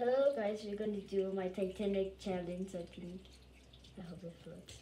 Hello guys, we're gonna do my Titanic challenge, I think. I hope it floats.